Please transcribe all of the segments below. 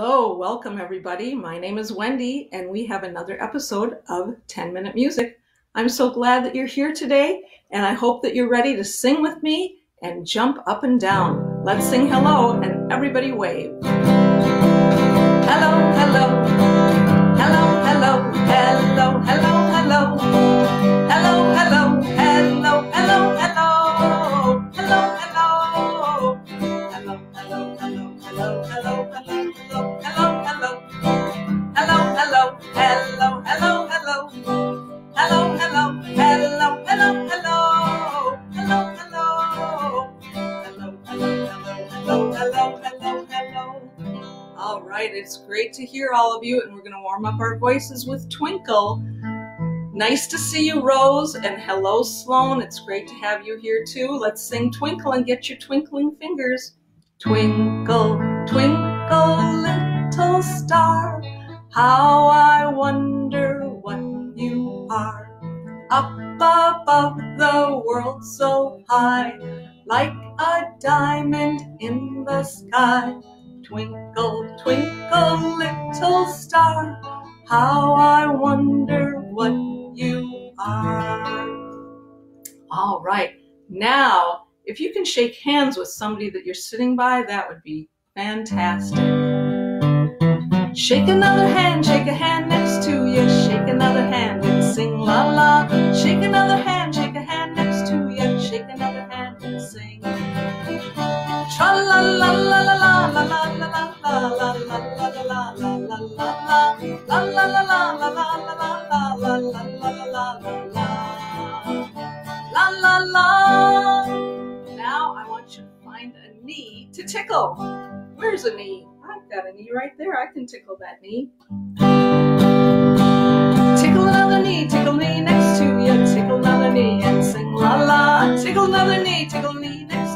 Hello, welcome everybody. My name is Wendy, and we have another episode of 10 Minute Music. I'm so glad that you're here today, and I hope that you're ready to sing with me and jump up and down. Let's sing hello, and everybody wave. Hello, hello, hello, hello, hello, hello, hello, great to hear all of you, and we're going to warm up our voices with Twinkle. Nice to see you, Rose, and hello, Sloan. It's great to have you here too. Let's sing Twinkle and get your twinkling fingers. Twinkle, twinkle, little star, how I wonder what you are. Up above the world so high, like a diamond in the sky. Twinkle, twinkle, little star, how I wonder what you are. All right, now, if you can shake hands with somebody that you're sitting by, that would be fantastic. Shake another hand, shake a hand next to you, shake another hand and sing la la. Shake another hand, shake a hand next to you, shake another hand and sing. Tra la la la la la la la la la la la la la la la la la la. Now I want you to find a knee to tickle. Where's a knee? I've got a knee right there. I can tickle that knee. Tickle another knee, tickle knee next to you, tickle another knee and sing la la. Tickle another knee, tickle knee next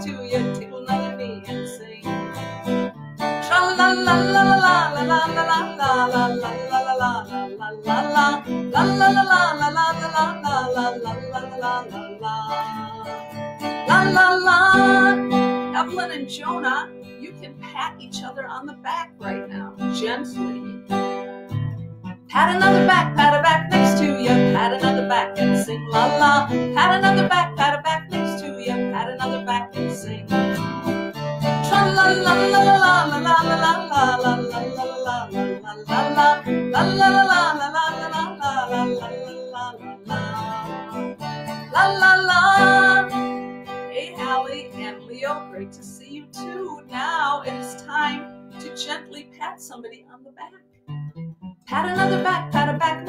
Evelyn and Jonah, you can pat each other on the back right now, gently. Pat another back, pat a back next to you, pat another back and sing la la. Pat another back, pat a back next to you, pat another back and sing. Tra la la la la la la la Now it is time to gently pat somebody on the back. Pat another back, pat a back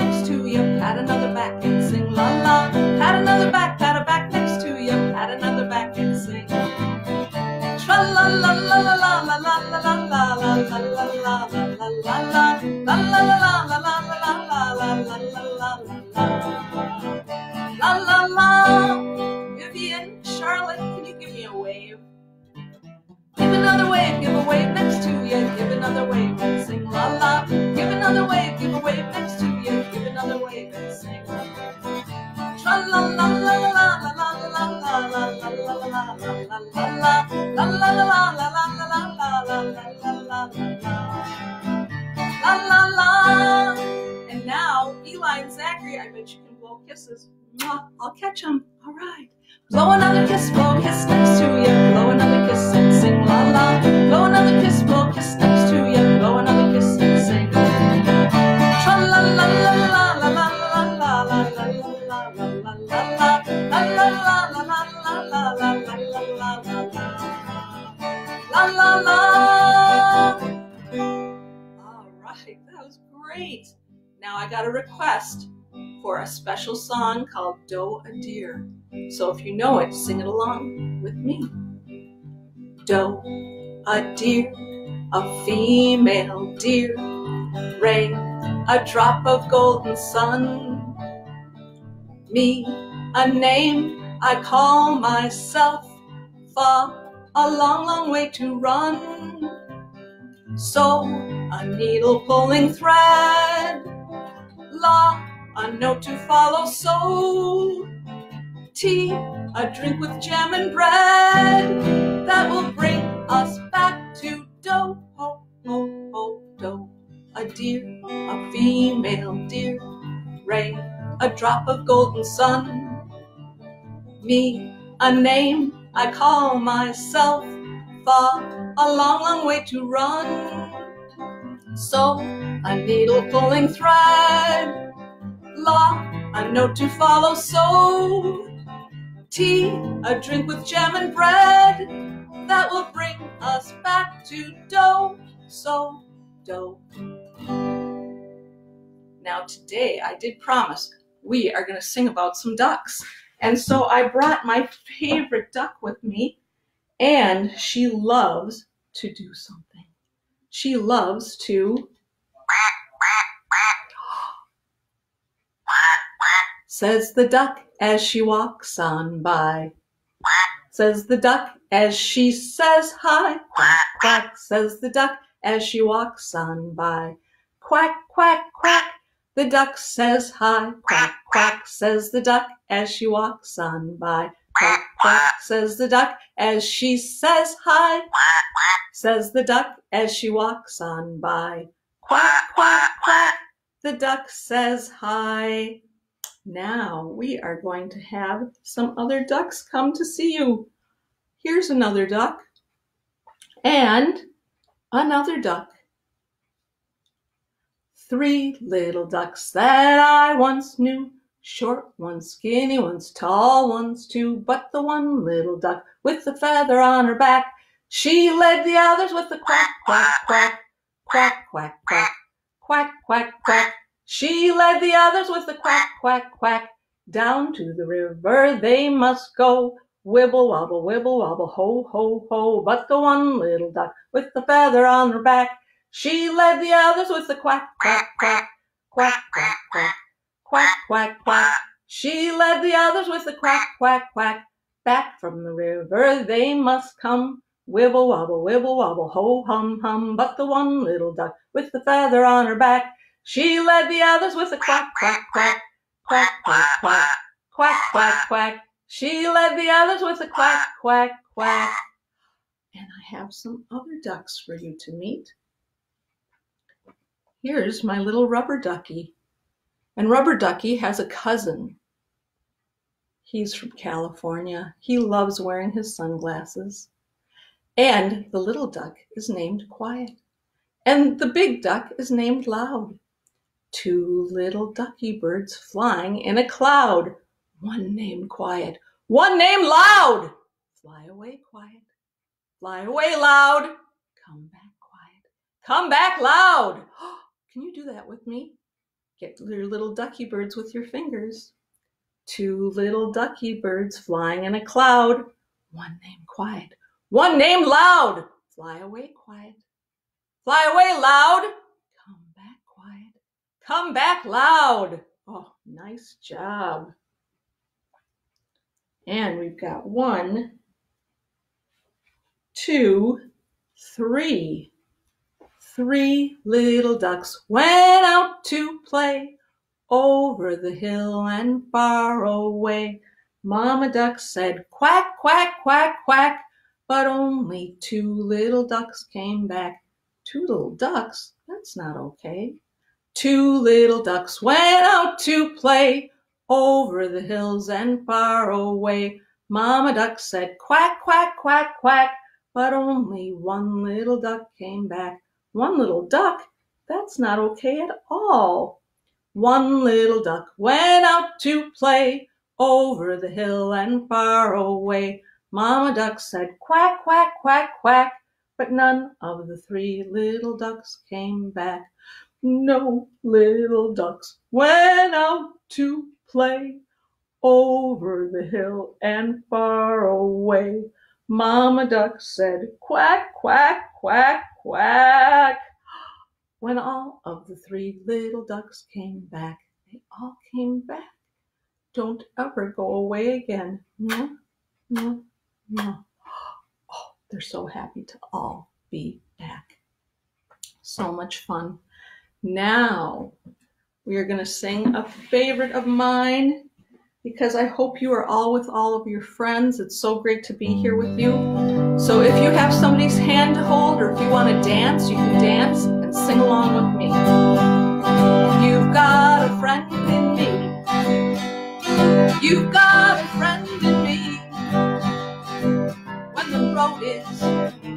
And now, Eli and Zachary, I bet you can blow kisses. Mwah, I'll catch them. All right. Blow another kiss, blow a kiss next to you. Blow another kiss and sing la la. Blow All right, that was great. Now I got a request for a special song called Doe a Deer. So if you know it, sing it along with me. Doe a deer, a female deer, ray, a drop of golden sun. Me, a name I call myself, far, a long, long way to run. Sew, a needle pulling thread, la, a note to follow, so, tea, a drink with jam and bread, that will bring us back to do, ho, ho, ho, do. a deer, a female deer, ray, a drop of golden sun. Me, a name I call myself, far, a long, long way to run. Sew, a needle pulling thread, law, a note to follow, so tea, a drink with jam and bread that will bring us back to dough, so dough. Now, today I did promise we are going to sing about some ducks. And so I brought my favorite duck with me, and she loves to do something. She loves to quack Says the duck as she walks on by. Says the duck as she says hi. Quack, quack, says the duck as she walks on by. Quack, quack, quack, the duck says hi. Quack, quack, says the duck as she walks on by. Quack, quack, says the duck as she says hi. Quack quack. Says the duck as she walks on by. Quack, quack, quack, the duck says hi. Now we are going to have some other ducks come to see you. Here's another duck and another duck. Three little ducks that I once knew, short ones, skinny ones, tall ones too, but the one little duck with the feather on her back, she led the others with the quack, quack, quack, quack, quack, quack, quack, quack, quack. She led the others with the quack, quack, quack. Down to the river they must go. Wibble wobble, wibble wobble, ho, ho, ho. But the one little duck with the feather on her back, she led the others with the quack, quack, quack, quack, quack, quack, quack, quack, quack. She led the others with the quack, quack, quack. Back from the river they must come. Wibble wobble, wibble wobble, ho, hum, hum. But the one little duck with the feather on her back, she led the others with a quack, quack, quack, quack, quack, quack, quack, quack, quack. She led the others with a quack, quack, quack. And I have some other ducks for you to meet. Here's my little rubber ducky. And rubber ducky has a cousin. He's from California. He loves wearing his sunglasses. And the little duck is named Quiet. And the big duck is named Loud two little ducky birds flying in a cloud. One named Quiet, one named Loud. Fly away, Quiet. Fly away, Loud. Come back, Quiet. Come back, Loud. Oh, Can you do that with me? Get your little ducky birds with your fingers. Two little ducky birds flying in a cloud. One name Quiet, one name Loud. Fly away, Quiet. Fly away, Loud. Come back quiet. Come back loud. Oh, nice job. And we've got one, two, three. Three little ducks went out to play over the hill and far away. Mama duck said quack, quack, quack, quack, but only two little ducks came back. Two little ducks? That's not okay. Two little ducks went out to play over the hills and far away. Mama duck said quack, quack, quack, quack, but only one little duck came back. One little duck? That's not okay at all. One little duck went out to play over the hill and far away. Mama duck said quack, quack, quack, quack, but none of the three little ducks came back. No little ducks went out to play over the hill and far away. Mama duck said quack, quack, quack, quack. When all of the three little ducks came back, they all came back. Don't ever go away again. No, no, no. Oh, they're so happy to all be back. So much fun. Now, we are going to sing a favorite of mine because I hope you are all with all of your friends. It's so great to be here with you. So if you have somebody's hand to hold or if you want to dance, you can dance and sing along with me. You've got a friend in me. You've got a friend in me. When the road is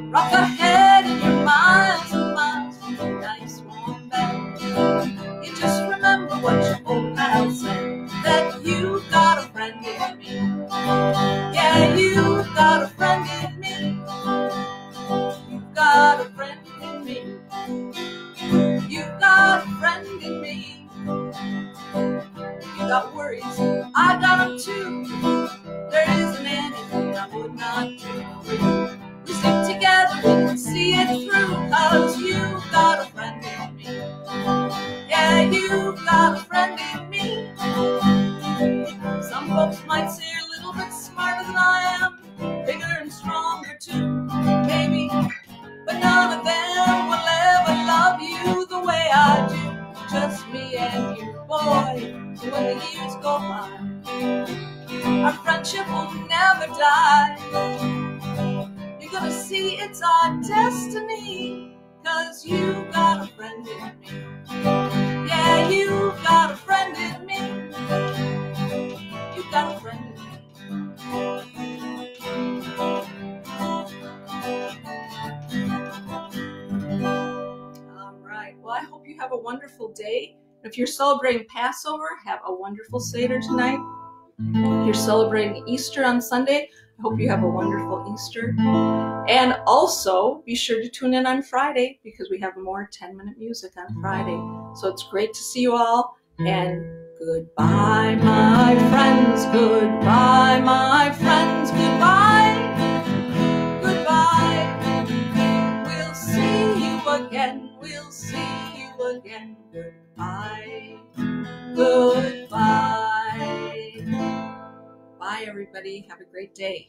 rough ahead and you're miles and miles from a nice warm bed, you just remember what your old pal said that you our friendship will never die. You're gonna see it's our destiny. Cause you got a friend in me. Yeah, you got a friend in me. You got a friend in me. All right. Well, I hope you have a wonderful day. If you're celebrating Passover, have a wonderful Seder tonight. You're celebrating Easter on Sunday, I hope you have a wonderful Easter. And also, be sure to tune in on Friday because we have more 10 minute music on Friday. So it's great to see you all. And goodbye, my friends. Goodbye, my friends. Goodbye. Goodbye. We'll see you again. We'll see you again. Goodbye. Goodbye. Bye, everybody. Have a great day.